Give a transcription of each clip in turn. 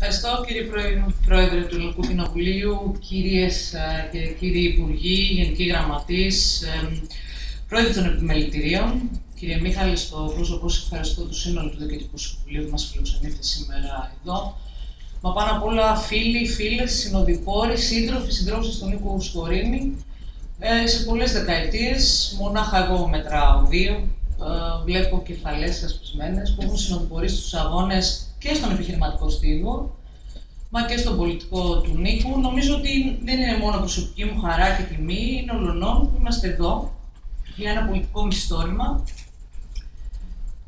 Ευχαριστώ κύριε Πρόεδρε του Ελληνικού Κοινοβουλίου, κυρίες ε, και κύριοι Υπουργοί, Γενικοί Γραμματείς, ε, Πρόεδρε των Επιμελητηρίων, κύριε Μίχαλη, στο πρόσωπό σας ευχαριστώ το σύνολο του Διοικητικού Συμβουλίου που μας φιλοξενείτε σήμερα εδώ. Μα πάνω απ' όλα φίλοι, φίλες, συνοδοιπόροι, σύντροφοι, συντρόφοι στον Νίκο Σκορίνη. Ε, σε πολλές δεκαετίες, μονάχα εγώ μετράω δύο, ε, βλέπω κεφαλές ασπισμένες που έχουν συνοδοιπορήσει στους αγώνες και στον επιχειρηματικό στίβο, μα και στον πολιτικό του Νίκου. Νομίζω ότι δεν είναι μόνο προσωπική μου χαρά και τιμή, είναι ολονών που είμαστε εδώ για ένα πολιτικό μυθιστόρημα.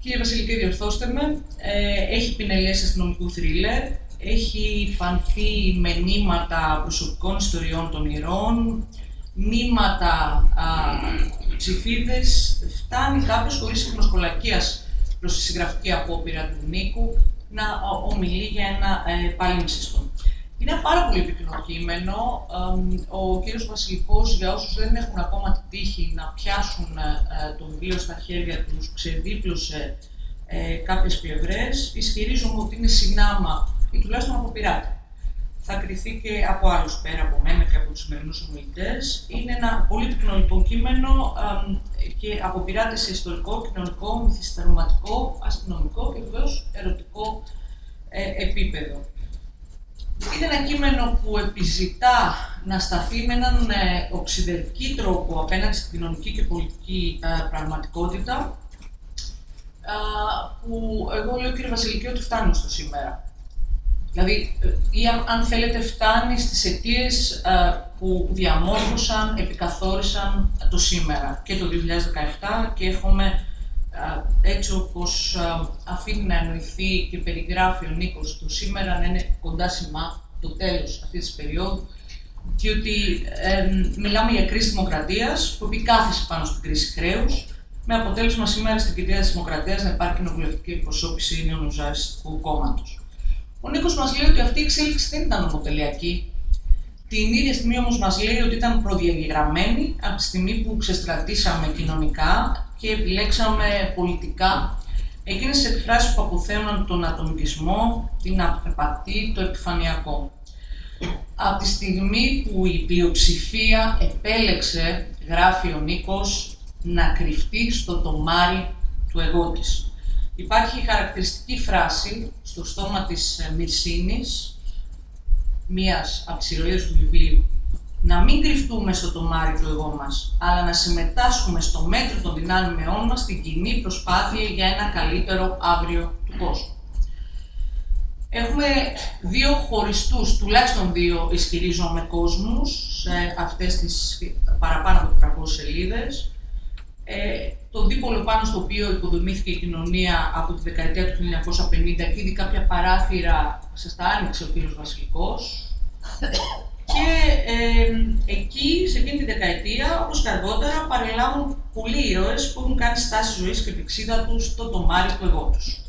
Κύριε Βασιλική, διορθώστε με. Ε, έχει πινελιές αστυνομικού θρίλερ, έχει φανθεί με νήματα προσωπικών ιστοριών των ηρώων, νήματα α, ψηφίδες, φτάνει κάποιος χωρίς υπνοσκολακίας προς τη συγγραφική απόπειρα του Νίκου να ομιλεί για ένα ε, πάλι Είναι ένα πάρα πολύ πυκνό κείμενο. Ο κύριος Βασιλικός, για όσους δεν έχουν ακόμα την τύχη να πιάσουν ε, το βιβλίο στα χέρια τους, ξεδίπλωσε ε, κάποιες πλευρές. Ισχυρίζομαι ότι είναι συνάμα ή τουλάχιστον αποπειράται θα κριθεί και από άλλους πέρα από μένα και από τους σημερινούς ομιλητές. Είναι ένα πολύ πυκνό λοιπόν κείμενο και αποπειράται σε ιστορικό, κοινωνικό, μυθισταρματικό, αστυνομικό και βεβαίως ερωτικό ε, επίπεδο. Είναι ένα κείμενο που επιζητά να σταθεί με έναν ε, οξυδερκή τρόπο απέναντι στην κοινωνική και πολιτική ε, πραγματικότητα, που εγώ λέω κύριε Βασιλική ότι φτάνουν στο σήμερα. Δηλαδή, ή αν, θέλετε, φτάνει στις αιτίες που διαμόρφωσαν, επικαθόρισαν το σήμερα και το 2017 και εύχομαι έτσι όπως αφήνει να εννοηθεί και περιγράφει ο Νίκος το σήμερα να είναι κοντά σημά το τέλος αυτής της περίοδου και ότι μιλάμε για κρίση δημοκρατίας που επικάθισε πάνω στην κρίση χρέους με αποτέλεσμα σήμερα στην κυρία της Δημοκρατίας να υπάρχει κοινοβουλευτική εκπροσώπηση νεονοσιαστικού κόμματος. Ο Νίκος μας λέει ότι αυτή η εξέλιξη δεν ήταν νομοτελειακή. Την ίδια στιγμή όμως μας λέει ότι ήταν προδιαγεγραμμένη από τη στιγμή που ξεστρατήσαμε κοινωνικά και επιλέξαμε πολιτικά εκείνες τις εκφράσεις που αποθέωναν τον ατομικισμό, την απεπατή, το επιφανειακό. Από τη στιγμή που η πλειοψηφία επέλεξε, γράφει ο Νίκος, να κρυφτεί στο τομάρι του εγώ της. Υπάρχει χαρακτηριστική φράση στο στόμα της ε, Μυρσίνης, μίας από τις του βιβλίου, να μην κρυφτούμε στο τομάρι του εγώ μας, αλλά να συμμετάσχουμε στο μέτρο των δυνάμεών μας στην κοινή προσπάθεια για ένα καλύτερο αύριο του κόσμου. Έχουμε δύο χωριστούς, τουλάχιστον δύο ισχυρίζομαι κόσμους, σε αυτές τις παραπάνω από 300 σελίδες. Ε, το δίπολο πάνω στο οποίο οικοδομήθηκε η κοινωνία από τη δεκαετία του 1950 και ήδη κάποια παράθυρα σας τα άνοιξε ο κύριος Βασιλικός. και εκεί, σε εκείνη τη δεκαετία, όπως και αργότερα, παρελάβουν πολλοί ήρωες που έχουν κάνει στάση ζωής και πηξίδα τους στο τομάρι του εγώ τους.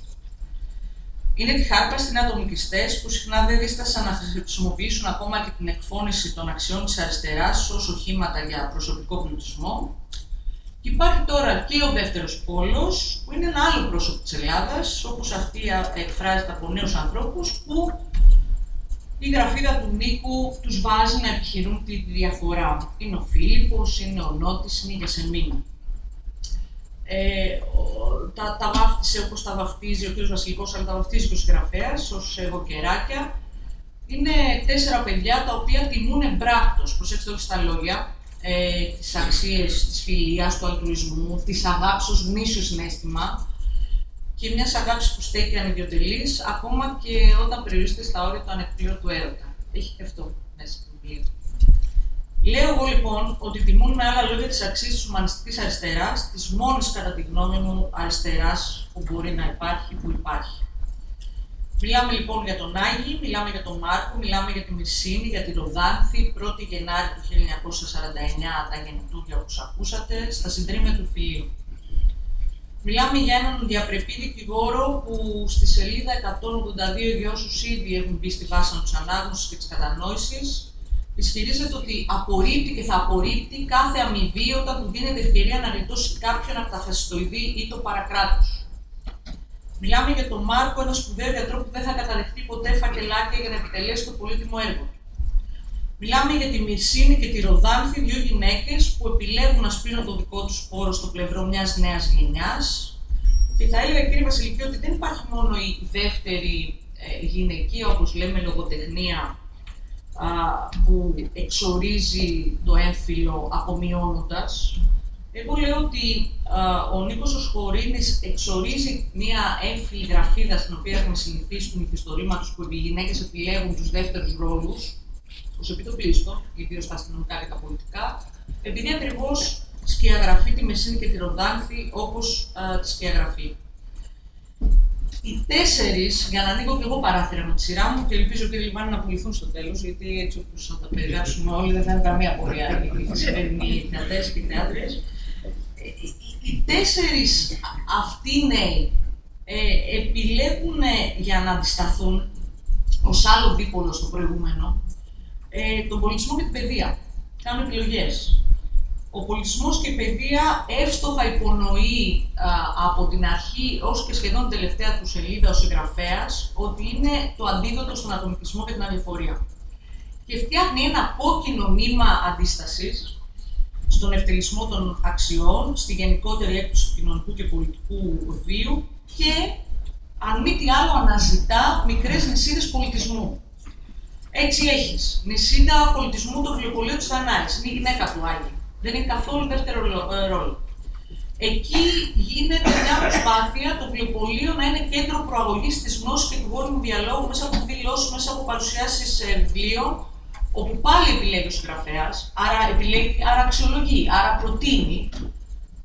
Είναι τη χάρπα στην ατομικιστέ που συχνά δεν δίστασαν να χρησιμοποιήσουν ακόμα και την εκφώνηση των αξιών της αριστεράς ως οχήματα για προσωπικό πλουτισμό και υπάρχει τώρα και ο δεύτερος πόλος, που είναι ένα άλλο πρόσωπο της Ελλάδας, όπως αυτή εκφράζεται από νέους ανθρώπους, που η γραφίδα του Νίκου τους βάζει να επιχειρούν τη διαφορά. Είναι ο Φίλιππος, είναι ο Νότης, είναι η Γιασεμίνα. Ε, τα, τα βάφτισε όπως τα βαφτίζει ο κ. Βασιλικός, αλλά τα βαφτίζει και ο συγγραφέας, ως εγώ κεράκια. Είναι τέσσερα παιδιά τα οποία τιμούν εμπράκτος. Προσέξτε όχι στα λόγια, ε, τις αξίες της φιλίας, του αλτρουισμού, της αγάπης ως γνήσιο συνέστημα και μια αγάπη που στέκει ανιδιοτελής, ακόμα και όταν περιορίζεται στα όρια του ανεκπλήρωτου έρωτα. Έχει και αυτό μέσα στο βιβλίο. Λέω εγώ λοιπόν ότι τιμούν με άλλα λόγια τις αξίες της ουμανιστικής αριστεράς, της μόνης κατά τη γνώμη μου αριστεράς που μπορεί να υπάρχει, που υπάρχει. Μιλάμε λοιπόν για τον Άγη, μιλάμε για τον Μάρκο, μιλάμε για τη Μυρσίνη, για τη Ροδάνθη, 1η Γενάρη του 1949, τα γεννητούργια όπως ακούσατε, στα συντρίμια του Φιλίου. Μιλάμε για έναν διαπρεπή δικηγόρο που στη σελίδα 182 για όσου ήδη έχουν μπει στη βάση της ανάγνωσης και της κατανόησης, ισχυρίζεται ότι απορρίπτει και θα απορρίπτει κάθε αμοιβή όταν του δίνεται ευκαιρία να γλιτώσει κάποιον από τα φασιστοειδή ή το παρακράτος. Μιλάμε για τον Μάρκο, ένα σπουδαίο γιατρό που δεν θα καταδεχτεί ποτέ φακελάκια για να επιτελέσει το πολύτιμο έργο του. Μιλάμε για τη Μυρσίνη και τη Ροδάνθη, δύο γυναίκες που επιλέγουν να σπείρουν το δικό τους σπόρο στο πλευρό μιας νέας γενιάς. Και θα έλεγα, κύριε Βασιλική, ότι δεν υπάρχει μόνο η δεύτερη ε, γυναική, όπως λέμε, λογοτεχνία που εξορίζει το έμφυλο απομειώνοντας. Εγώ λέω ότι ο Νίκος Οσχορίνης εξορίζει μια έμφυλη γραφίδα στην οποία έχουμε συνηθίσει τους μυθιστορήματος που οι γυναίκες επιλέγουν τους δεύτερους ρόλους, ως επιτοπλίστων, ιδίως στα αστυνομικά και τα πολιτικά, επειδή ακριβώς σκιαγραφεί τη Μεσίνη και τη Ροδάνθη όπως τη σκιαγραφεί. Οι τέσσερις, για να ανοίγω και εγώ παράθυρα με τη σειρά μου και ελπίζω κύριε Λιβάνη να πουληθούν στο τέλος, γιατί έτσι όπως θα τα περιγράψουμε όλοι δεν θα είναι καμία πορεία οι σημερινοί θεατέ και θεάτριε. Οι τέσσερις αυτοί νέοι ε, επιλέγουν για να αντισταθούν ως άλλο δίπολο στο προηγούμενο ε, τον πολιτισμό και την παιδεία. Κάνουν επιλογές ο πολιτισμός και η παιδεία εύστοχα υπονοεί από την αρχή ως και σχεδόν τελευταία του σελίδα ο συγγραφέας ότι είναι το αντίδοτο στον ατομικισμό και την αδιαφορία. Και φτιάχνει ένα απόκεινο μήμα αντίστασης στον ευτελισμό των αξιών, στη γενικότερη έκπτωση του κοινωνικού και πολιτικού βίου και, αν μη τι άλλο, αναζητά μικρές νησίδες πολιτισμού. Έτσι έχεις νησίδα πολιτισμού του βιβλιοπολίου της Θανάης, είναι η γυναίκα του Άγιου δεν είναι καθόλου δεύτερο ε, ρόλο. Εκεί γίνεται μια προσπάθεια το βιβλιοπωλείο να είναι κέντρο προαγωγής της γνώσης και του γόνιμου διαλόγου μέσα από δηλώσεις, μέσα από παρουσιάσεις ε, βιβλίων, όπου πάλι επιλέγει ο συγγραφέας, άρα, άρα αξιολογεί, άρα προτείνει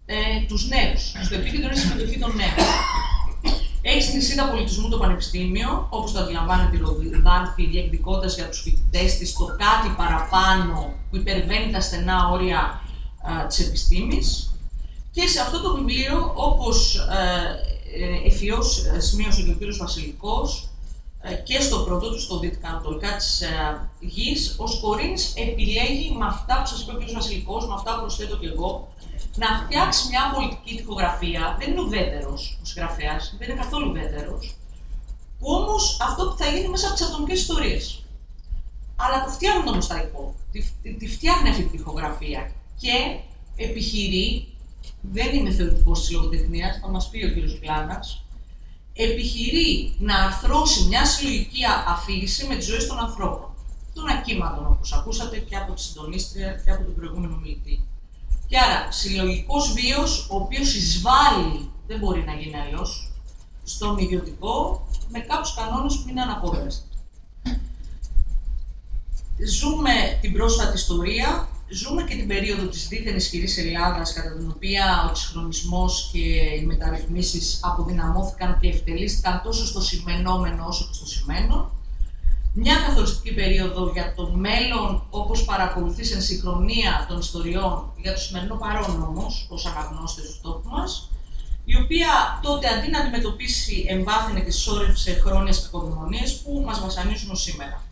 ε, τους νέους. Στο επίκεντρο είναι η συμμετοχή των νέων. Έχει την σύντα πολιτισμού το Πανεπιστήμιο, όπως το αντιλαμβάνεται η Ροδάνθη, διεκδικώντα για τους φοιτητές της το κάτι παραπάνω που υπερβαίνει τα στενά όρια της επιστήμης και σε αυτό το βιβλίο, όπως ε, εφιώς ε, σημείωσε και ο κύριος Βασιλικός, ε, και στο πρώτο του, στο Δυτικά Ανατολικά της ε, γης, ο Σκορίνης επιλέγει με αυτά που σας είπε ο κύριος Βασιλικός, με αυτά που προσθέτω και εγώ, να φτιάξει μια πολιτική τυχογραφία. Δεν είναι ουδέτερος ο συγγραφέας, δεν είναι καθόλου ουδέτερος, που όμως αυτό που θα γίνει μέσα από τις ατομικές ιστορίες. Αλλά το φτιάχνει το μοσταϊκό, τη, τη φτιάχνει αυτή τη τυχογραφία και επιχειρεί, δεν είμαι θεωρητικός της λογοτεχνίας, θα μας πει ο κ. Κλάνα, επιχειρεί να αρθρώσει μια συλλογική αφήγηση με τι ζωέ των ανθρώπων. Των ακύματων, όπως ακούσατε και από τη συντονίστρια και από τον προηγούμενο μιλητή. Και άρα, συλλογικός βίος, ο οποίος εισβάλλει, δεν μπορεί να γίνει αλλιώς, στον ιδιωτικό, με κάποιους κανόνες που είναι αναπόδραστοι. Ζούμε την πρόσφατη ιστορία Ζούμε και την περίοδο της δίθεν ισχυρής Ελλάδας, κατά την οποία ο εξυγχρονισμός και οι μεταρρυθμίσεις αποδυναμώθηκαν και ευτελίστηκαν τόσο στο σημενόμενο όσο και στο σημαίνο. Μια καθοριστική περίοδο για το μέλλον, όπως παρακολουθεί εν συγχρονία των ιστοριών, για το σημερινό παρόν όμως, ως αναγνώστες του τόπου μας, η οποία τότε αντί να αντιμετωπίσει εμβάθυνε και σώρευσε χρόνιες κακοδημονίες που μας βασανίζουν ως σήμερα.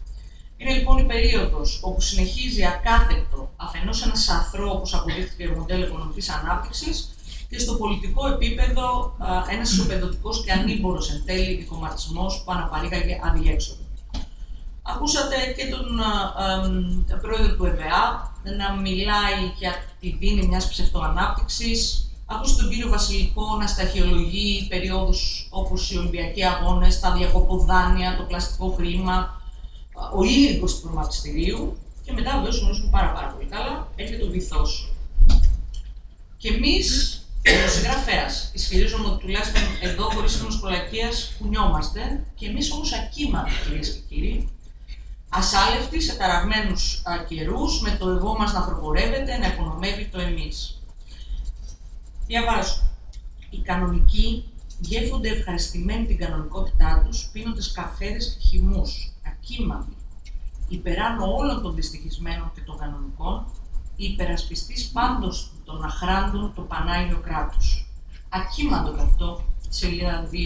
Είναι λοιπόν η περίοδος όπου συνεχίζει ακάθεκτο αφενός ένας αθρό, όπω αποδείχθηκε το μοντέλο οικονομικής ανάπτυξης, και στο πολιτικό επίπεδο ένας ισοπεδωτικός και ανήμπορος εν τέλει δικοματισμός που αναπαρήγαγε αδιέξοδο. Ακούσατε και τον α, πρόεδρο του ΕΒΑ να μιλάει για τη δίνη μιας ψευτοανάπτυξης. Ακούσατε τον κύριο Βασιλικό να σταχυολογεί περιόδου όπως οι Ολυμπιακοί Αγώνες, τα διακοποδάνεια, το πλαστικό χρήμα, ο ήλικο του προγραμματιστηρίου και μετά βεβαίω γνωρίζουμε πάρα, πάρα πολύ καλά, έχει το βυθός. Και εμείς, ο συγγραφέας, ισχυρίζομαι ότι τουλάχιστον εδώ χωρίς σύγχρονο κολακία κουνιόμαστε, και εμείς όμως ακίματοι, κυρίες και κύριοι, ασάλευτοι σε ταραγμένους καιρού, με το εγώ μας να προπορεύεται, να υπονομεύει το εμείς. Διαβάζω. Οι κανονικοί γεύονται ευχαριστημένοι την κανονικότητά τους, πίνοντας καφέδες και χυμούς, ακίμαντη, υπεράνω όλων των δυστυχισμένων και των κανονικών, υπερασπιστής πάντως των αχράντων το Πανάγιο κράτος. Ακίμαντο και αυτό, σελίδα 265.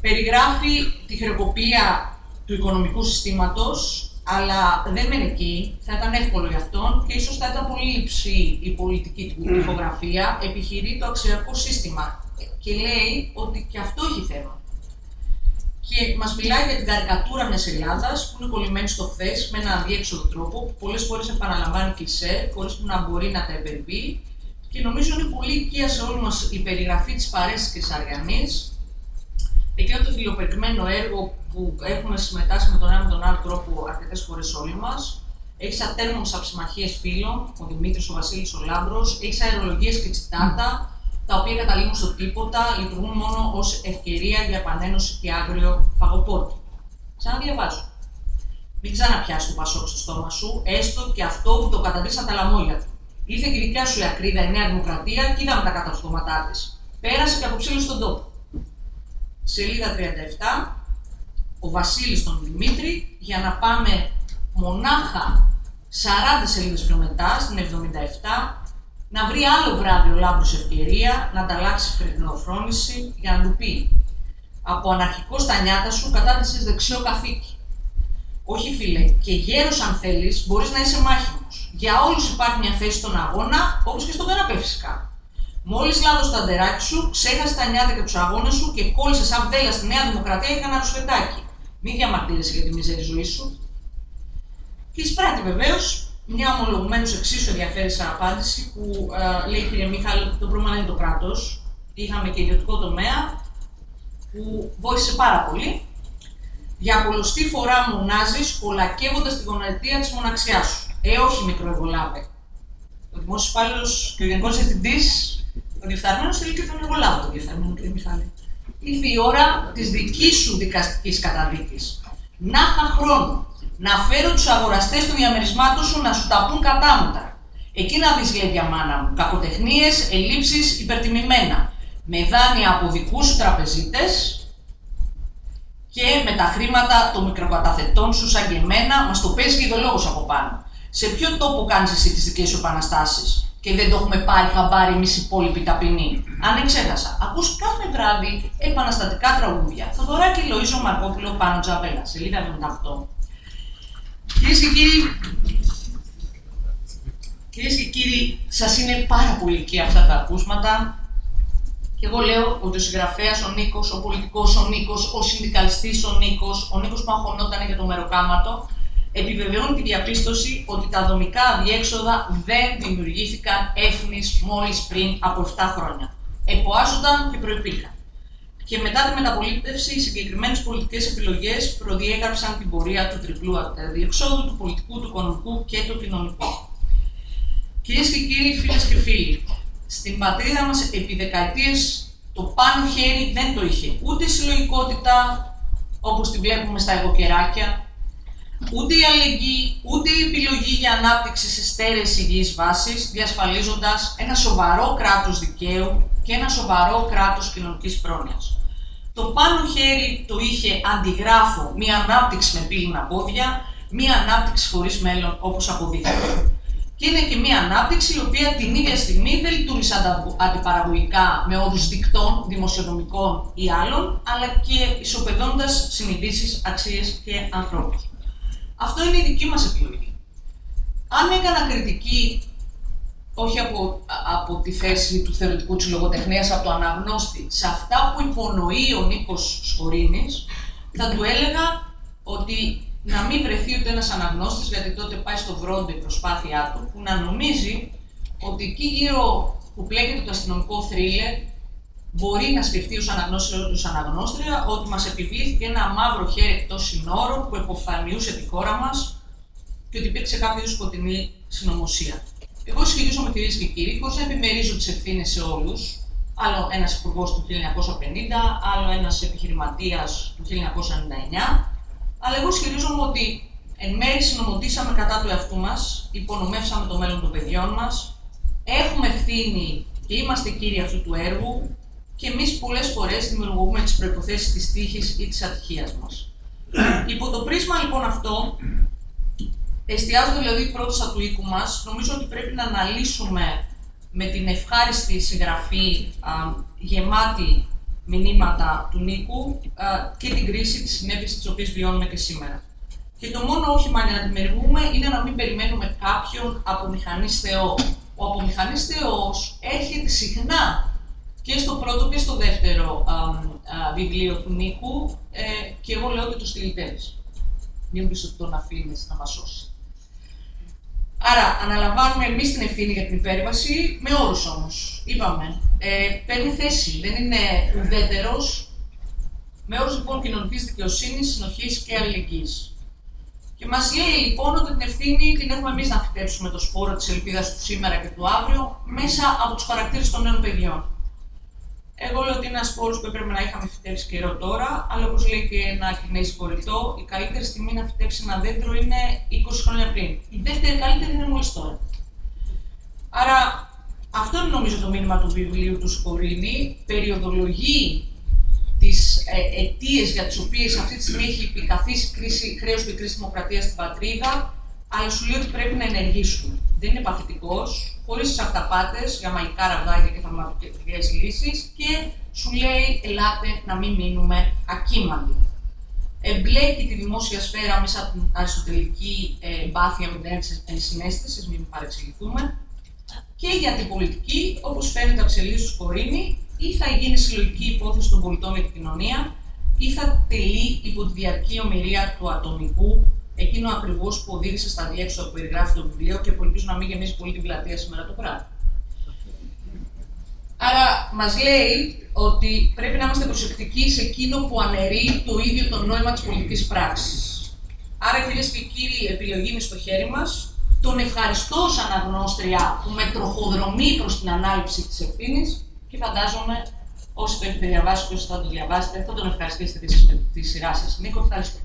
Περιγράφει τη χρεοκοπία του οικονομικού συστήματος, αλλά δεν μένει εκεί, θα ήταν εύκολο για αυτόν και ίσως θα ήταν πολύ λυψή η πολιτική του τυπογραφία, επιχειρεί το αξιακό σύστημα και λέει ότι και αυτό έχει θέμα. Και μας μιλάει για την καρικατούρα μιας Ελλάδας που είναι κολλημένη στο χθες με έναν αδιέξοδο τρόπο, που πολλές φορές επαναλαμβάνει κλισέ, χωρίς που να μπορεί να τα υπερβεί. Και νομίζω είναι πολύ οικία σε όλου μας η περιγραφή της παρέστησης Αριανή, εκείνο το φιλοπερκμένο έργο που έχουμε συμμετάσχει με τον ένα με τον άλλο τρόπο αρκετές φορές όλοι μας. Έχει ατέρμονε αψημαχίες φίλων, ο Δημήτρης, ο Βασίλης, ο Λάμπρος, έχει αερολογίες και τσιτάτα, τα οποία καταλήγουν στο τίποτα, λειτουργούν μόνο ως ευκαιρία για επανένωση και άγριο φαγοπότη. Ξαναδιαβάζω. Μην ξαναπιάσεις το πασόκ στο στόμα σου, έστω και αυτό που το καταδείξαν τα λαμόγια του. Ήρθε και η δικιά σου η ακρίδα, η Νέα Δημοκρατία, και είδαμε τα καταστώματά της. Πέρασε και αποψήλωσε τον τόπο. Σελίδα 37, ο Βασίλης τον Δημήτρη, για να πάμε μονάχα 40 σελίδες πιο μετά, στην 77, να βρει άλλο βράδυ ο Λάμπρος ευκαιρία να ανταλλάξει φρενοφρόνηση για να του πει από αναρχικό στα νιάτα σου κατάρτισε δεξιό καθήκη. Όχι φίλε, και γέρος αν θέλεις μπορείς να είσαι μάχημος. Για όλους υπάρχει μια θέση στον αγώνα, όπως και στον καναπέ φυσικά. Μόλις λάδω το αντεράκι σου, ξέχασε τα νιάτα και τους αγώνες σου και κόλλησες σαν βέλα στη Νέα Δημοκρατία για ένα ρουσφετάκι. Μην διαμαρτύρεσαι για τη μίζερη ζωή σου. Και εισπράττει βεβαίως μια ομολογουμένω εξίσου ενδιαφέρουσα απάντηση που ε, λέει κύριε Μίχαλ, το πρόβλημα είναι το κράτος. Είχαμε και ιδιωτικό τομέα που βοήθησε πάρα πολύ. Για πολλωστή φορά μονάζει, κολακεύοντα τη γονατία της μοναξιάς σου. Ε, όχι μικροεγολάβε. Ο δημόσιος υπάλληλος και ο γενικός διευθυντής, ο διεφθαρμένος θέλει και τον εργολάβο τον διεφθαρμένο, κύριε Μιχάλη. Ήρθε η ώρα της δικής σου δικαστικής καταδίκης. Να είχα χρόνο να φέρω τους αγοραστές των διαμερισμάτων σου να σου τα πούν κατάμετρα. Εκεί να δεις, λέει για μάνα μου, κακοτεχνίες, ελλείψεις, υπερτιμημένα. Με δάνεια από δικούς σου τραπεζίτες και με τα χρήματα των μικροκαταθετών σου, σαν και εμένα, μας το παίζει και ιδεολόγο από πάνω. Σε ποιο τόπο κάνεις εσύ τις δικές σου επαναστάσεις; Και δεν το έχουμε πάρει χαμπάρι εμείς οι υπόλοιποι ταπεινοί. Αν εξέχασα, ακούς κάθε βράδυ επαναστατικά τραγούδια. Θοδωράκι Λοίζο Μαρκόπουλο πάνω τζαβέλα, σελίδα 78. Κυρίες και κύριοι, κυρίες και κύριοι, σας είναι πάρα πολύ και αυτά τα ακούσματα. Και εγώ λέω ότι ο συγγραφέας ο Νίκος, ο πολιτικός ο Νίκος, ο συνδικαλιστής ο Νίκος, ο Νίκος που αγχωνόταν για το μεροκάματο, επιβεβαιώνει τη διαπίστωση ότι τα δομικά αδιέξοδα δεν δημιουργήθηκαν έθνη μόλις πριν από 7 χρόνια. Εποάζονταν και προπήρχαν και μετά τη μεταπολίτευση οι συγκεκριμένες πολιτικές επιλογές προδιέγραψαν την πορεία του τριπλού διεξόδου, του πολιτικού, του οικονομικού και του κοινωνικού. Κυρίες και κύριοι, φίλες και φίλοι, στην πατρίδα μας επί δεκαετίες το πάνω χέρι δεν το είχε ούτε η συλλογικότητα όπως τη βλέπουμε στα εγωκεράκια, ούτε η αλληλεγγύη, ούτε η επιλογή για ανάπτυξη σε στέρεες υγιείς βάσεις, διασφαλίζοντας ένα σοβαρό κράτος δικαίου και ένα σοβαρό κράτος κοινωνικής πρόνοιας. Το πάνω χέρι το είχε αντιγράφω μια ανάπτυξη με πύληνα πόδια, μια ανάπτυξη χωρίς μέλλον όπως αποδείχθηκε. Και είναι και μια ανάπτυξη η οποία την ίδια στιγμή δεν λειτουργήσε αντιπαραγωγικά με όρους δικτών, δημοσιονομικών ή άλλων, αλλά και ισοπεδώντας συνειδήσεις, αξίες και ανθρώπους. Αυτό είναι η δική μας επιλογή. Αν έκανα κριτική όχι από, από τη θέση του θεωρητικού της λογοτεχνίας, από το αναγνώστη, σε αυτά που υπονοεί ο Νίκος Σκορίνης, θα του έλεγα ότι να μην βρεθεί ούτε ένας αναγνώστης, γιατί τότε πάει στο βρόντο η προσπάθειά του, που να νομίζει ότι εκεί γύρω που πλέκεται το αστυνομικό θρίλερ, μπορεί να σκεφτεί ως αναγνώστης αναγνώστρια ότι μας επιβλήθηκε ένα μαύρο χέρι εκτός συνόρων που εποφανιούσε τη χώρα μας και ότι υπήρξε κάποιο σκοτεινή συνωμοσία. Εγώ με κυρίες και κύριοι, χωρίς να επιμερίζω τις ευθύνες σε όλους, άλλο ένας υπουργός του 1950, άλλο ένας επιχειρηματίας του 1999, αλλά εγώ ισχυρίζομαι ότι εν μέρει συνομωτήσαμε κατά του εαυτού μας, υπονομεύσαμε το μέλλον των παιδιών μας, έχουμε ευθύνη και είμαστε κύριοι αυτού του έργου και εμείς πολλές φορές δημιουργούμε τις προποθέσει της τύχης ή της ατυχίας μας. Υπό το πρίσμα λοιπόν αυτό, Εστιάζοντα δηλαδή πρώτα του οίκου μας, νομίζω ότι πρέπει να αναλύσουμε με την ευχάριστη συγγραφή α, γεμάτη μηνύματα του Νίκου α, και την κρίση, τη συνέπειες τη οποία βιώνουμε και σήμερα. Και το μόνο όχημα για να δημιουργούμε είναι να μην περιμένουμε κάποιον από μηχανής Θεό. Ο απομηχανής Θεός έρχεται συχνά και στο πρώτο και στο δεύτερο α, α, βιβλίο του Νίκου ε, και εγώ λέω και το στυλιτές. Μην πεις ότι τον αφήνεις να μας σώσει. Άρα, αναλαμβάνουμε εμείς την ευθύνη για την υπέρβαση, με όρους όμως. Είπαμε, ε, παίρνει θέση, δεν είναι ουδέτερος, με όρους λοιπόν κοινωνικής δικαιοσύνης, συνοχής και αλληλεγγύης. Και μας λέει λοιπόν ότι την ευθύνη την έχουμε εμείς να φυτέψουμε το σπόρο της ελπίδας του σήμερα και του αύριο μέσα από τους χαρακτήρες των νέων παιδιών. Εγώ λέω ότι είναι ένας σπόρο που έπρεπε να είχαμε φυτέψει καιρό τώρα, αλλά όπως λέει και ένα κινέζικο ρητό, η καλύτερη στιγμή να φυτέψει ένα δέντρο είναι 20 χρόνια πριν. Η δεύτερη καλύτερη είναι μόλις τώρα. Άρα, αυτό είναι νομίζω το μήνυμα του βιβλίου του Σκορίνη. Περιοδολογεί τις ε, αιτίες για τις οποίες αυτή τη στιγμή έχει επικαθίσει κρίση, χρέος και κρίση δημοκρατίας στην πατρίδα, αλλά σου λέει ότι πρέπει να ενεργήσουμε. Δεν είναι παθητικός, χωρίς τι αυταπάτες για μαγικά ραβδάκια και φαρμακευτικέ λύσεις και σου λέει: Ελάτε να μην μείνουμε ακίμαντοι. Εμπλέκει τη δημόσια σφαίρα μέσα από την αριστοτελική ε, εμπάθεια με την ενσυναίσθησης, μην παρεξηγηθούμε, και για την πολιτική, όπως φαίνεται από τις σελίδες του Σκορίνη, ή θα γίνει συλλογική υπόθεση των πολιτών για την κοινωνία, ή θα τελεί υπό τη διαρκή ομοιρία του ατομικού εκείνο ακριβώς που οδήγησε στα διέξοδα που περιγράφει το βιβλίο και που ελπίζω να μην γεμίσει πολύ την πλατεία σήμερα το βράδυ. Άρα μας λέει ότι πρέπει να είμαστε προσεκτικοί σε εκείνο που αναιρεί το ίδιο το νόημα της πολιτικής πράξης. Άρα, κυρίες και κύριοι, η επιλογή είναι στο χέρι μας. Τον ευχαριστώ σαν αναγνώστρια που με τροχοδρομεί προς την ανάληψη της ευθύνης και φαντάζομαι όσοι το έχετε διαβάσει και όσοι θα το διαβάσετε, θα τον ευχαριστήσετε εσείς με τη σειρά σας. Νίκο, ευχαριστώ.